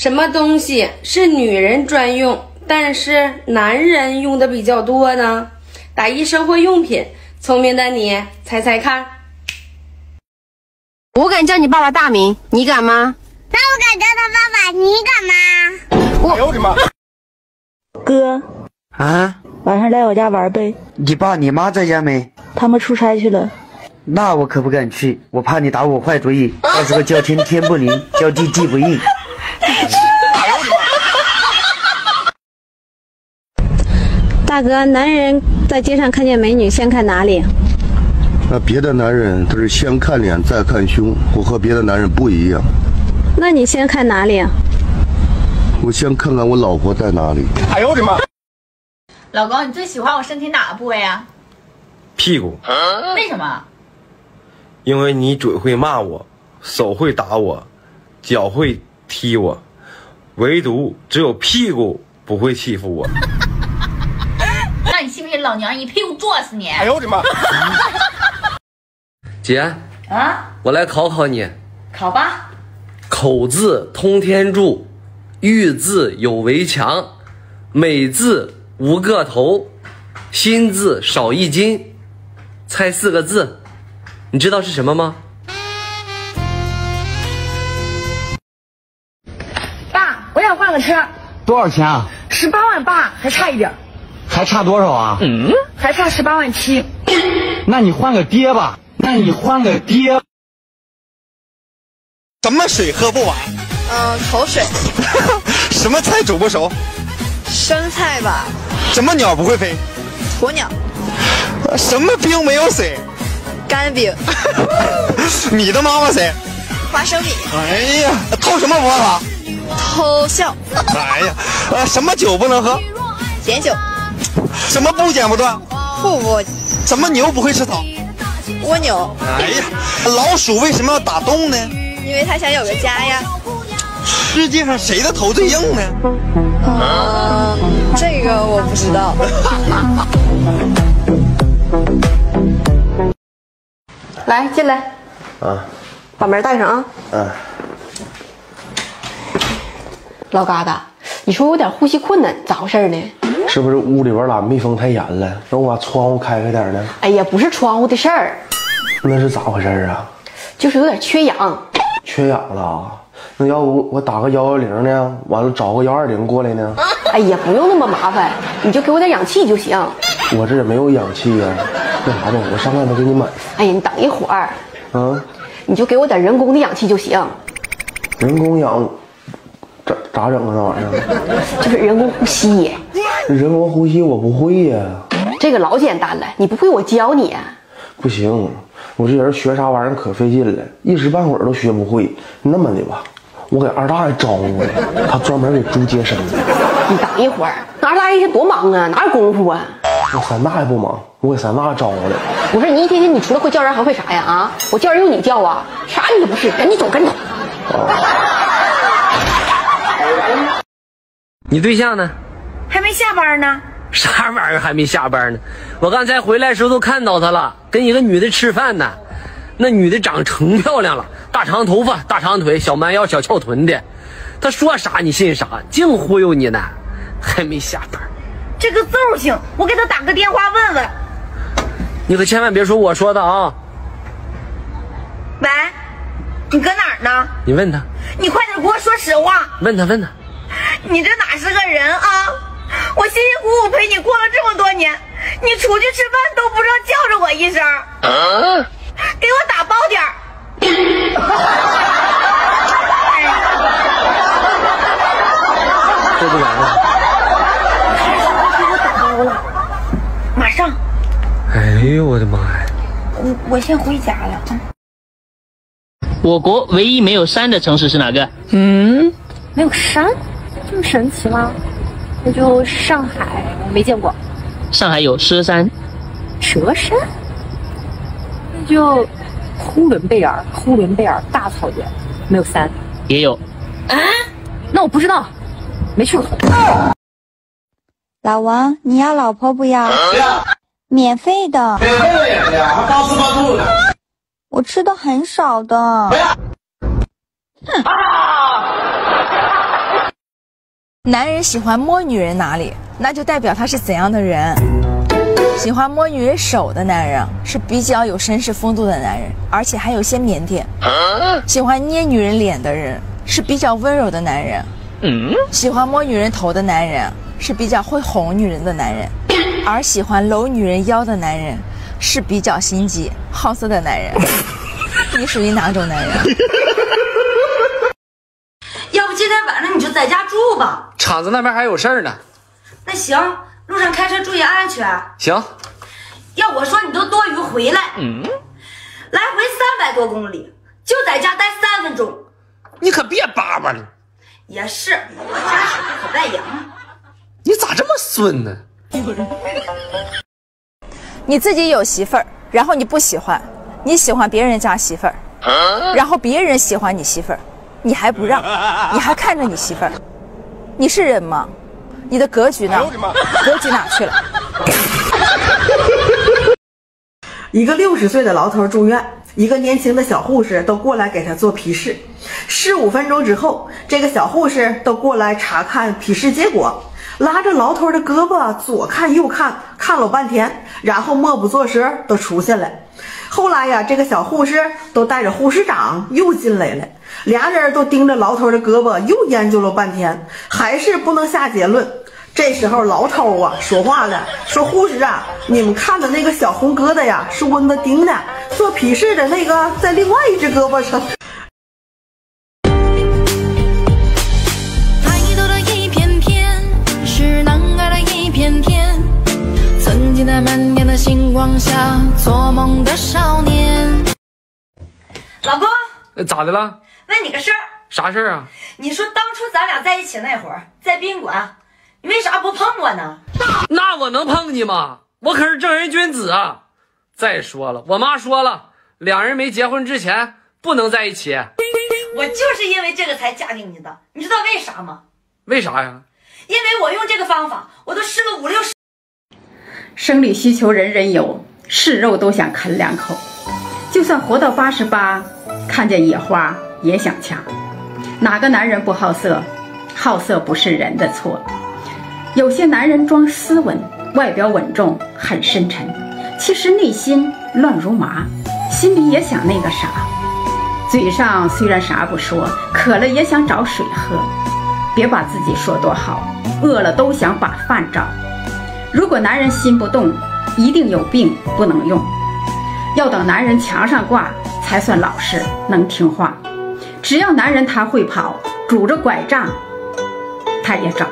什么东西是女人专用，但是男人用的比较多呢？打一生活用品，聪明的你猜猜看。我敢叫你爸爸大名，你敢吗？那我敢叫他爸爸，你敢吗？哎呦我的妈！哥，啊，晚上来我家玩呗。你爸你妈在家没？他们出差去了。那我可不敢去，我怕你打我坏主意，到时候叫天天不灵，叫地地不应。大哥，男人在街上看见美女，先看哪里？那别的男人都是先看脸再看胸，我和别的男人不一样。那你先看哪里？我先看看我老婆在哪里。哎呦我的妈！老公，你最喜欢我身体哪个部位啊？屁股。为什么？因为你嘴会骂我，手会打我，脚会踢我，唯独只有屁股不会欺负我。那你信不信老娘一屁股坐死你？哎呦我的妈！姐，啊，我来考考你。考吧。口字通天柱，玉字有围墙，美字无个头，心字少一斤，猜四个字，你知道是什么吗？爸，我想换个车，多少钱啊？十八万八，还差一点。还差多少啊？嗯，还差十八万七。那你换个爹吧。那你换个爹。什么水喝不完？嗯，口水。什么菜煮不熟？生菜吧。什么鸟不会飞？鸵鸟。什么冰没有水？干冰。你的妈妈谁？花生米。哎呀，偷什么魔法？偷笑。哎呀，呃，什么酒不能喝？甜酒。什么布剪不断？布布。什么牛不会吃草？蜗牛。哎呀，老鼠为什么要打洞呢？因为它想有个家呀。世界上谁的头最硬呢？嗯，这个我不知道。来，进来。啊。把门带上啊。嗯。老疙瘩，你说我有点呼吸困难，咋回事呢？是不是屋里边咋密封太严了？让我把窗户开开点呢？哎呀，不是窗户的事儿。那是咋回事啊？就是有点缺氧。缺氧了？那要不我打个幺幺零呢？完了找个幺二零过来呢？哎呀，不用那么麻烦，你就给我点氧气就行。我这也没有氧气呀、那啥吧，我上外头给你买。哎呀，你等一会儿。啊？你就给我点人工的氧气就行。人工氧，咋咋整啊？那玩意儿？就是人工呼吸。人工呼吸我不会呀。这个老简单了，你不会我教你。不行，我这人学啥玩意儿可费劲了，一时半会儿都学不会。那么的吧，我给二大爷招呼的，他专门给猪接生的。你等一会儿，那二大爷多忙啊，哪有功夫啊？我三大爷不忙，我给三大爷招呼的。不是你一天天你除了会叫人还会啥呀？啊，我叫人用你叫啊，啥你都不是，赶紧走，赶紧走。你对象呢？还没下班呢。啥玩意儿还没下班呢？我刚才回来的时候都看到他了，跟一个女的吃饭呢。那女的长成漂亮了，大长头发、大长腿、小蛮腰、小翘臀的。他说啥你信啥，净忽悠你呢。还没下班，这个揍性，我给他打个电话问问。你可千万别说我说的啊！喂，你搁哪儿呢？你问他，你快点给我说实话。问他，问他，你这哪是个人啊？我辛辛苦苦陪你过了这么多年，你出去吃饭都不知道叫着我一声，啊、给我打包点儿。这就完了。给我打包了，马上。哎呦我的妈呀！我我先回家了。我国唯一没有山的城市是哪个？嗯，没有山，这么神奇吗？那就上海没见过。上海有佘山。佘山？那就呼伦贝尔，呼伦贝尔大草原没有山。也有。啊？那我不知道，没去过。老王，你要老婆不要？要。免费的。免费的也要，还包吃包住的。我吃的很少的。不要。哼。啊！男人喜欢摸女人哪里，那就代表他是怎样的人。喜欢摸女人手的男人是比较有绅士风度的男人，而且还有些腼腆。喜欢捏女人脸的人是比较温柔的男人。喜欢摸女人头的男人是比较会哄女人的男人，而喜欢搂女人腰的男人是比较心机好色的男人。你属于哪种男人？要不今天晚上你就在家住吧。厂子那边还有事儿呢。那行，路上开车注意安全。行。要我说，你都多余回来。嗯。来回三百多公里，就在家待三分钟。你可别叭叭了。也是，我家丑不可外扬。你咋这么损呢？你自己有媳妇儿，然后你不喜欢，你喜欢别人家媳妇儿，然后别人喜欢你媳妇儿，你还不让，你还看着你媳妇儿，你是人吗？你的格局呢？格局哪去了？一个六十岁的老头住院，一个年轻的小护士都过来给他做皮试。十五分钟之后，这个小护士都过来查看皮试结果，拉着老头的胳膊左看右看，看了半天，然后默不作声都出去了。后来呀，这个小护士都带着护士长又进来了，俩人都盯着老头的胳膊又研究了半天，还是不能下结论。这时候老头啊说话了，说护士啊，你们看的那个小红疙瘩呀是蚊子叮的，做皮试的那个在另外一只胳膊上。太多的一片片是男儿的一片天，曾经在满天的星光下做梦的少年。老公，咋的了？问你个事儿。啥事儿啊？你说当初咱俩在一起那会儿，在宾馆。你为啥不碰我呢？那我能碰你吗？我可是正人君子啊！再说了，我妈说了，两人没结婚之前不能在一起。我就是因为这个才嫁给你的，你知道为啥吗？为啥呀？因为我用这个方法，我都试了五六十。生理需求人人有，是肉都想啃两口，就算活到八十八，看见野花也想掐。哪个男人不好色？好色不是人的错。有些男人装斯文，外表稳重，很深沉，其实内心乱如麻，心里也想那个啥，嘴上虽然啥不说，渴了也想找水喝。别把自己说多好，饿了都想把饭找。如果男人心不动，一定有病不能用。要等男人墙上挂，才算老实能听话。只要男人他会跑，拄着拐杖，他也找。